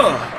어.